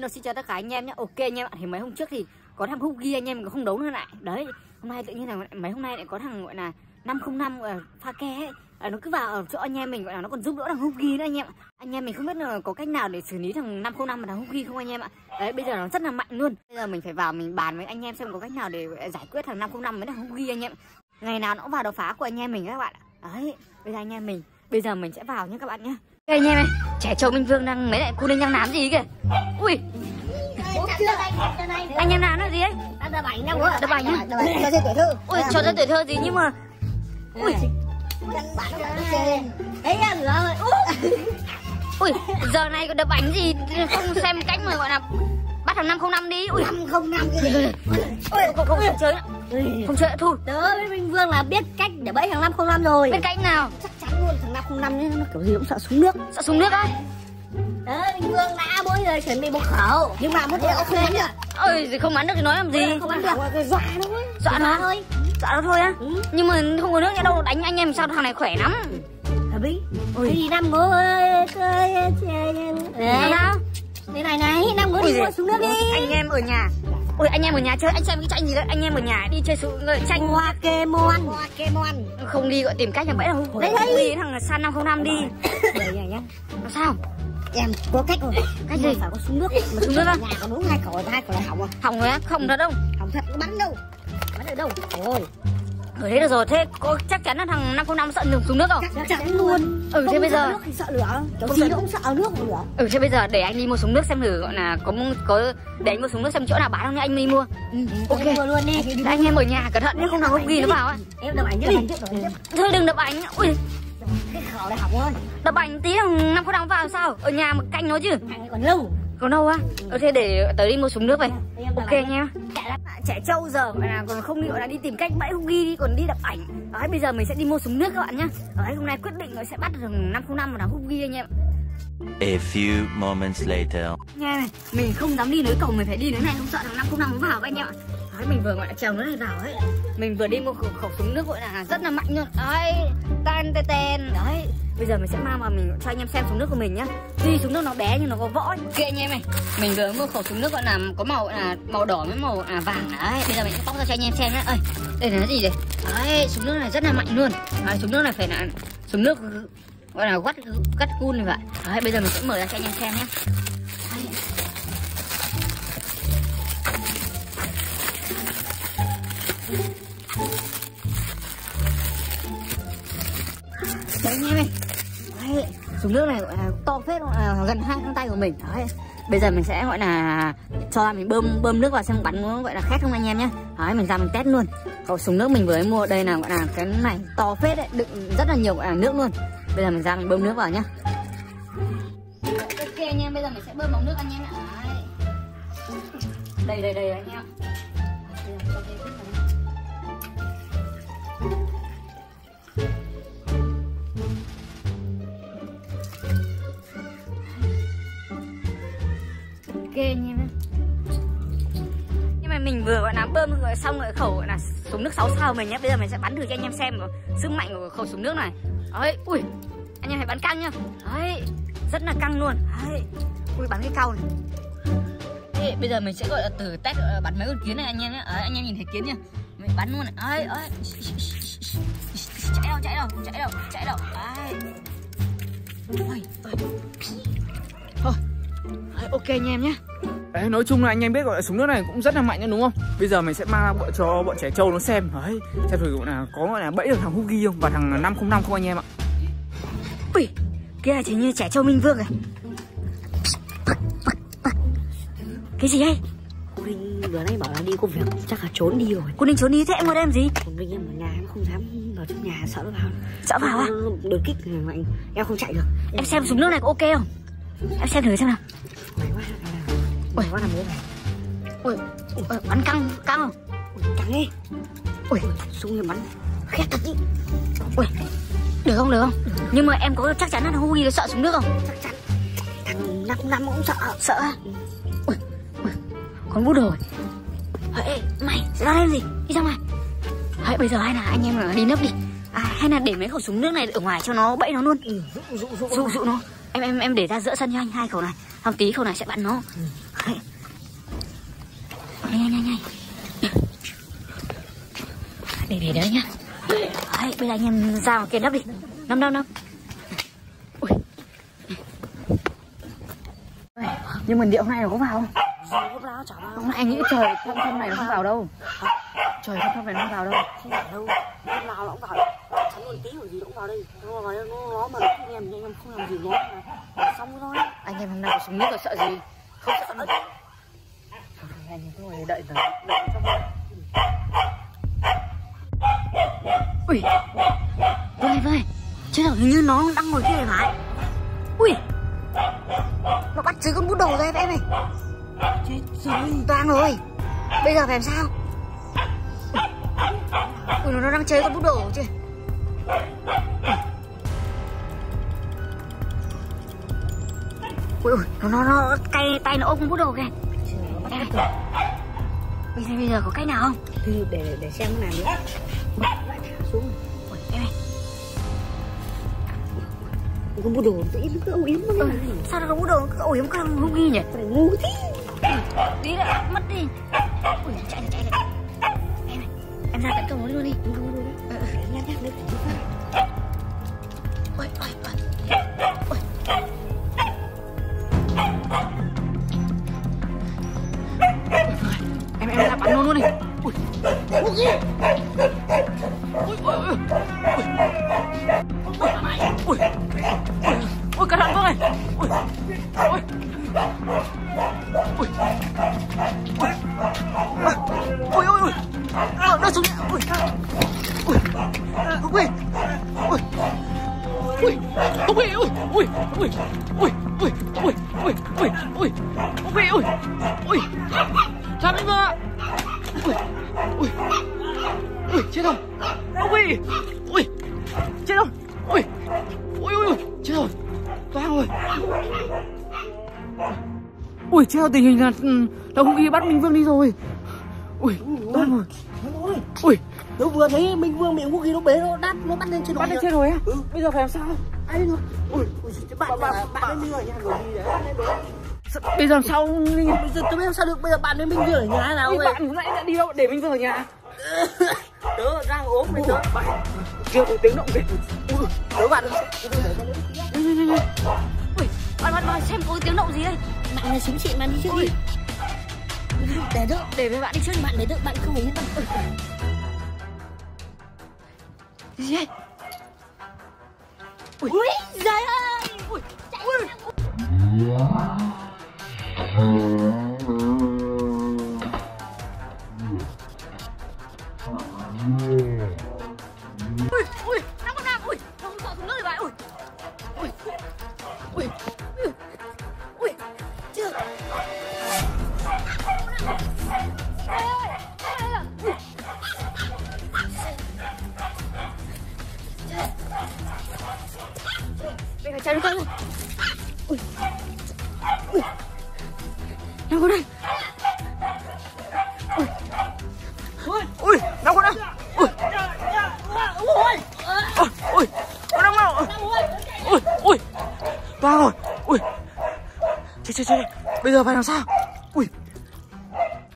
nó xin chào tất cả anh em nhé. Ok anh em ạ thì mấy hôm trước thì có thằng hút ghi anh em cũng không đấu nữa lại đấy hôm nay tự nhiên là mấy hôm nay lại có thằng gọi là 505 gọi pha ke ấy. À, nó cứ vào ở chỗ anh em mình gọi là nó còn giúp đỡ thằng hút ghi nữa anh em ạ. Anh em mình không biết là có cách nào để xử lý thằng 505 và thằng hút ghi không anh em ạ. Đấy bây giờ nó rất là mạnh luôn. Bây giờ mình phải vào mình bàn với anh em xem có cách nào để giải quyết thằng 505 với thằng hút ghi anh em. Ngày nào nó cũng vào đột phá của anh em mình các bạn ạ. Đấy bây giờ anh em mình bây giờ mình sẽ vào nhé các bạn nhé. Đây anh em ơi trẻ trâu minh vương đang mấy lại cu đang làm gì kìa. Ui. Anh em làm nó gì ấy? Đập ảnh đâu nữa đập ảnh nhá. Cho chơi tuổi thơ ui cho ra tuổi thơ gì nhưng mà. Ui. Đấy rồi ui giờ này có đập ảnh gì không xem cách mà gọi là bắt thằng 505 đi. Ui. Năm không năm cái gì? Ui không, không, không chơi nữa. Không chơi nữa thôi. Tớ với minh vương là biết cách để bẫy thằng năm không năm rồi. Bên cạnh nào? Chắc chắn luôn thằng năm không năm ấy, nó kiểu gì cũng sợ xuống nước. Sợ xuống nước á? Đấy minh vương đã mỗi người chuẩn bị một khẩu. Nhưng mà mất ok nhá. Ôi gì không bắn được thì nói làm gì? Không bắn được. cái dọa nó Dọa nó? thôi. dọa nó thôi á? Ừ. Nhưng mà không có nước nha đâu đánh anh em sao thằng này khỏe lắm. Hợp lý cái gì năm chơi Làm đấy thế này này năm Ui đi mua xuống nước đi. Anh em ở nhà ôi anh em ở nhà chơi anh xem cái tranh gì đấy. Anh em ở nhà đi chơi người tranh. Pokemon Pokemon không đi gọi tìm cách là bẫy đâu Đấy, đấy đi thằng san năm không năm đi. Làm sao? Em có cách rồi Cách gì? phải có xuống nước. Mà xuống nước á? nhà có đúng hai khẩu hai khẩu là hỏng à hỏng rồi á? Không thật đâu hỏng thật có bắn đâu? Bắn được đâu? Ôi ở thế được rồi thế có chắc chắn là thằng năm không năm sợ đường xuống nước không chắc chắn luôn. Ừ, thế bây giờ- nước thì sợ lửa. Kiểu gì cũng sợ nước lửa. Ừ thế bây giờ để anh đi mua súng nước xem thử gọi là có có để anh mua súng nước xem chỗ nào bán không nhá anh đi mua. Ok. ok. mua luôn đi. Anh em ở nhà cẩn thận nhé không nào không ghi nó vào á. Em đập ảnh đi. thôi đừng đập ảnh ui. Cái khẩu này hỏng rồi đập ảnh tí thằng năm không năm vào sao? Ở nhà mà canh nó chứ. Còn lâu. Còn đâu á? Ừ, thế để tới đi mua súng nước vậy ok nha trẻ trâu giờ gọi là còn không gọi là đi tìm cách bẫy ghi đi còn đi đập ảnh. Đấy bây giờ mình sẽ đi mua súng nước các bạn nhá. Đấy hôm nay quyết định nó sẽ bắt được thằng năm không năm và thằng hút ghi anh em A few moments later. nghe này mình không dám đi núi cầu mình phải đi núi này không sợ thằng năm không năm nó vào các anh em ạ ấy mình vừa gọi là trèo núi này vào ấy. Mình vừa đi mua khẩu, khẩu súng nước gọi là rất là mạnh luôn. Đấy tan tên tên đấy bây giờ mình sẽ mang vào mình cho anh em xem súng nước của mình nhá. Tuy súng nước nó bé nhưng nó có võ ok anh em này mình vừa mua khẩu súng nước gọi là có màu gọi là màu đỏ với màu à, vàng. Đấy bây giờ mình sẽ bóc ra cho anh em xem nhá. Ơi đây là cái gì đây? Đấy súng nước này rất là mạnh luôn. Đấy, súng nước này phải là súng nước gọi là gắt gắt cun này vậy. Đấy bây giờ mình sẽ mở ra cho anh em xem nhé thùng nước này à, to phết à, gần hai con tay của mình. Đấy. Bây giờ mình sẽ gọi là cho ra mình bơm bơm nước vào xem bắn nó gọi là khét không anh em nhé. Đấy mình ra mình test luôn. Khẩu súng nước mình vừa mới mua đây là gọi là cái này to phết đấy đựng rất là nhiều gọi là nước luôn. Bây giờ mình ra mình bơm nước vào nhá. Ok anh em bây giờ mình sẽ bơm bóng nước anh em ạ. Đây đây đây anh em. Anh em nhưng mà mình vừa gọi là bơm rồi xong rồi khẩu gọi là súng nước 6 sao mình nhé bây giờ mình sẽ bắn thử cho anh em xem sức mạnh của khẩu súng nước này. Đấy ui anh em hãy bắn căng nhá. Đấy rất là căng luôn. Đấy ui bắn cái cau này. Thế bây giờ mình sẽ gọi là từ test bắn mấy con kiến này anh em nhé đấy, anh em nhìn thấy kiến nhá mình bắn luôn này. Ơi ơi chạy đâu chạy đâu chạy đâu chạy đâu. Đấy. Ui, ok anh em nhé. Đấy, nói chung là anh em biết gọi là súng nước này cũng rất là mạnh đúng không? Bây giờ mình sẽ mang ra bọn cho bọn trẻ trâu nó xem. Đấy, xem thử gọi là có gọi là bẫy được thằng Hugi không và thằng 505 không anh em ạ. ui kia là chỉ như trẻ trâu minh vương này cái gì đây? Vinh vừa nãy bảo là đi công việc chắc là trốn đi rồi. Cô ninh trốn đi thế em ngồi đây làm gì? Còn Vinh em ở nhà em không dám vào trong nhà sợ nó vào. Sợ vào à? Đột kích này mạnh em không chạy được. Em xem súng nước này có ok không? Em xem thử xem nào mày quá làm bố này. Ui, ui bắn căng căng không? Căng đi ui súng này bắn. Khét thật đi ui được không được không? Nhưng mà em có chắc chắn là Huy nó sợ súng nước không? Chắc chắn. Thằng năm năm cũng sợ. Sợ à? ui, ui con bút rồi. Ê, mày ra đây gì? Đi ra ngoài. Đấy, bây giờ hay là anh em là đi nấp đi. À, hay là để mấy khẩu súng nước này ở ngoài cho nó bẫy nó luôn. Ừ, dụ dụ dụ. Dụ dụ nó. Em em em để ra giữa sân cho anh hai khẩu này. Xong tí khẩu này sẽ bắn nó nhanh nhanh nhanh để để đấy nhá. Đấy bây giờ anh em ra vào kia nấp đi. Nấp nấp nấp. Nhưng mà điệu này nó có vào không? Lúc nào chả vào hôm nay anh nghĩ trời thâm thâm này nó không vào đâu. Trời thâm thâm này nó không vào đâu. Không phải đâu. Lúc nào nó cũng vào. Chắn tí của gì nó cũng vào đây. Nó vào đây nó nó mà nó không em anh em không làm gì nó là xong rồi. Anh em hôm nay có súng nước rồi sợ gì không sợ đâu Thôi, anh cứ ngồi đợi tớ đợi trong này. Ui. Vơi vơi chết rồi hình như nó đang ngồi kia này phải ui. Nó bắt chước con bút đầu ra em này chết rồi. Đang rồi. Bây giờ phải làm sao? Ui nó đang chơi con bút đầu chứ ui ui nó nó nó tay tay nó ôm con bút đầu kìa. Bây giờ bây giờ có cách nào không? Thì để để, xem cái nào nữa. Xuống. Ui em con bút đồ nó ít cứ âu yếm nó ừ, sao nó có bút đầu? Nó cứ ôi không thằng hung nghi nhỉ? Phải ngu thế. Tí nữa mất đi. Ui chạy chạy này em em ra công nó luôn đi. Ngu rồi đấy nhắc nhắc đấy ôi ôi ôi. Ôi ui ui ui ui ui ui ui cẩn thận vương này ui ui ui ui ui ui Ờ, nó xuống ui ui ui ui ui ui ui ui ui ui ui ui ui ui ui ui ui ui ui chết không ui ui chết không ui ui ui ui chết rồi. Toang rồi. Ui theo tình hình là ừ, là không ghi bắt minh vương đi rồi. Ui toang rồi. ui. Nó vừa thấy minh vương bị vũ khí nó bế nó đắt nó bắt lên trên bắt lên trên rồi á? Bây giờ phải làm sao? Ai rồi? Ui. Ui bạn là bạn ấy minh ở nhà rồi gì đấy? Bắt lên đồi bây giờ làm sao bây giờ tôi biết sao được bây giờ bạn ấy minh vương ở nhà nào vậy? bạn nãy đã đi đâu để minh vương ở nhà tớ đang ốm bây giờ chưa có tiếng động gì ui. Tớ bạn ui bạn bạn bạn xem có cái tiếng động gì đây? Bạn là súng xịn bạn đi trước đi. Để đỡ để với bạn đi trước bạn để đỡ bạn không phải yên tâm. Gì ui ui giời ơi Năm con đây Ui Ui Ui Năm con đây Ui Ui Ui Ui Năm con Ui Ui Ba rồi. Ui Chết chết chết. Bây giờ phải làm sao?